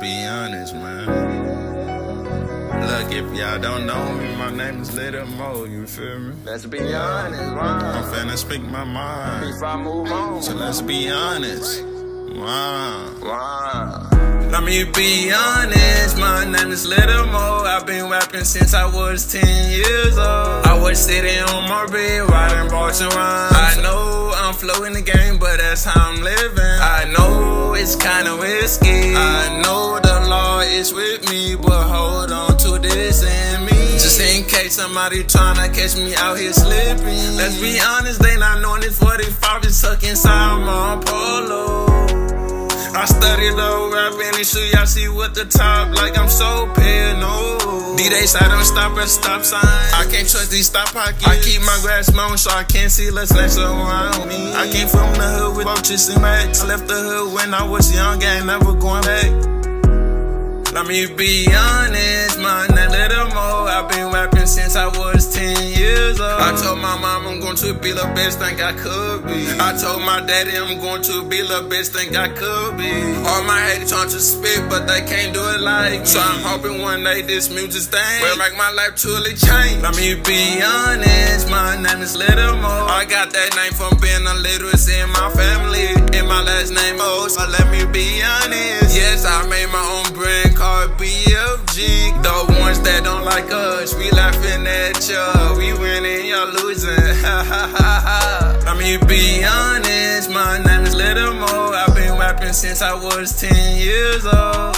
be honest, man. Look, if y'all don't know me, my name is Lil Moe, you feel me? Let's be honest, man. I'm finna speak my mind. Before I move on. So let's be honest. Wow. Wow. Let me be honest, my name is Lil Moe. I've been rapping since I was 10 years old. I was sitting on my bed, writing bars and rhymes. I in the game, but that's how I'm living. I know it's kinda risky. I know the law is with me, but hold on to this and me. Just in case somebody tryna catch me out here slipping. Let's be honest, they not knowing this 45 is stuck inside my polo. I studied low and shoot y'all see what the top like I'm so paranoid. D-Days I don't stop sign. I can't trust these stop pockets. I keep my grass mown so I can't see less less around me. I came from the hood with roaches and rats. I left the hood when I was young, ain't never going back. Let me be honest, my name Lil Moe. I've been rapping since I was 10 years old. I told I'm going to be the best thing I could be. I told my daddy I'm going to be the best thing I could be. All my haters trying to spit, but they can't do it like me. So I'm hoping one day this music thing will make my life truly change. Let me be honest, my name is Lil Moe. I got that name from being a literacy in my family. And my last name Mo, so let me be honest. Yes, I made my own brand called BFG. The ones that don't like us, we laughing at ya. Y'all losing. Ha ha ha ha. Let me be honest, my name is Lil Moe. I've been rapping since I was 10 years old.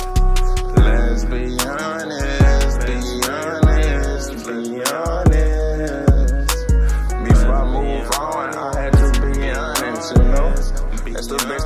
Let's be honest. Be honest. Be honest. Before I move on, I had to be honest, you know? That's the.